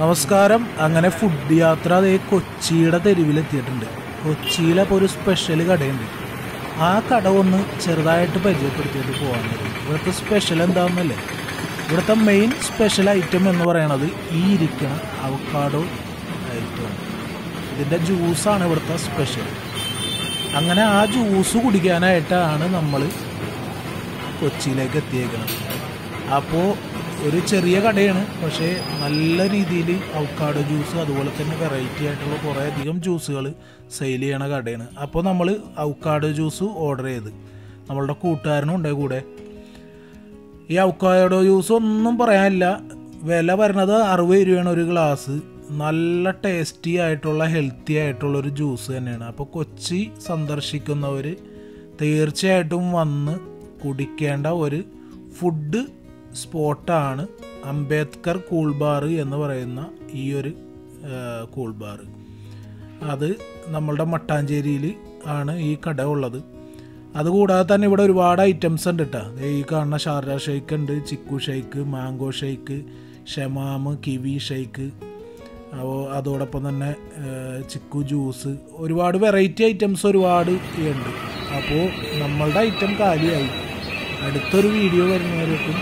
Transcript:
നമസ്കാരം. അങ്ങനെ ഫുഡ് യാത്ര അതേ കൊച്ചിയുടെ തെരുവിലെത്തിയിട്ടുണ്ട്. കൊച്ചിയിലെ ഇപ്പോൾ ഒരു സ്പെഷ്യൽ കടയുണ്ട്. ആ കട ഒന്ന് ചെറുതായിട്ട് പരിചയപ്പെടുത്തിയിട്ട് പോകാൻ പറ്റും ഇവിടുത്തെ സ്പെഷ്യൽ എന്താണെന്നല്ലേ ഇവിടുത്തെ മെയിൻ സ്പെഷ്യൽ ഐറ്റം എന്ന് പറയണത് ഈ ഇരിക്കണ അവക്കാഡോ ഐറ്റമാണ് ഇതിന്റെ ജ്യൂസാണ് ഇവിടുത്തെ സ്പെഷ്യൽ അങ്ങനെ ആ ജ്യൂസ് കുടിക്കാനായിട്ടാണ് നമ്മൾ കൊച്ചിയിലേക്ക് എത്തിയേക്കുന്നത് അപ്പോൾ ഒരു ചെറിയ കടയാണ്. പക്ഷേ നല്ല രീതിയിൽ അവക്കാട് ജ്യൂസ് അതുപോലെ തന്നെ വെറൈറ്റി ആയിട്ടുള്ള കുറേ അധികം ജ്യൂസുകൾ സെയിൽ ചെയ്യണ കടയാണ്. അപ്പോൾ നമ്മൾ അവക്കാട് ജ്യൂസ് ഓർഡർ ചെയ്ത്. നമ്മളുടെ കൂട്ടുകാരനും ഉണ്ട് കൂടെ. ഈ അവക്കാഡോ ജ്യൂസ് ഒന്നും പറയാനില്ല. വില വരുന്നത് അറുപത് രൂപയാണ് ഒരു ഗ്ലാസ് നല്ല ടേസ്റ്റി ആയിട്ടുള്ള ഹെൽത്തി ആയിട്ടുള്ള ഒരു ജ്യൂസ് തന്നെയാണ്. അപ്പോൾ കൊച്ചി സന്ദർശിക്കുന്നവർ തീർച്ചയായിട്ടും വന്ന് കുടിക്കേണ്ട ഒരു ഫുഡ് സ്പോട്ടാണ് അംബേദ്കർ കൂൾ ബാർ എന്ന് പറയുന്ന ഈ ഒരു കൂൾ ബാർ അത് നമ്മളുടെ മട്ടാഞ്ചേരിയിൽ ആണ് ഈ കട ഉള്ളത്. അതുകൂടാതെ തന്നെ ഇവിടെ ഒരുപാട് ഐറ്റംസ് ഉണ്ട് കേട്ടോ ഈ കാണുന്ന ഷാർജ ഷെയ്ക്ക് ഉണ്ട് ചിക്കു ഷെയ്ക്ക് മാംഗോ ഷെയ്ക്ക് ഷെമാമ് കിവി ഷെയ്ക്ക് അപ്പോൾ അതോടൊപ്പം തന്നെ ചിക്കു ജ്യൂസ്. ഒരുപാട് വെറൈറ്റി ഐറ്റംസ് ഒരുപാട് ഉണ്ട്. അപ്പോൾ നമ്മളുടെ ഐറ്റം കാലിയായി. അടുത്തൊരു വീഡിയോ വരുന്നവരേക്കും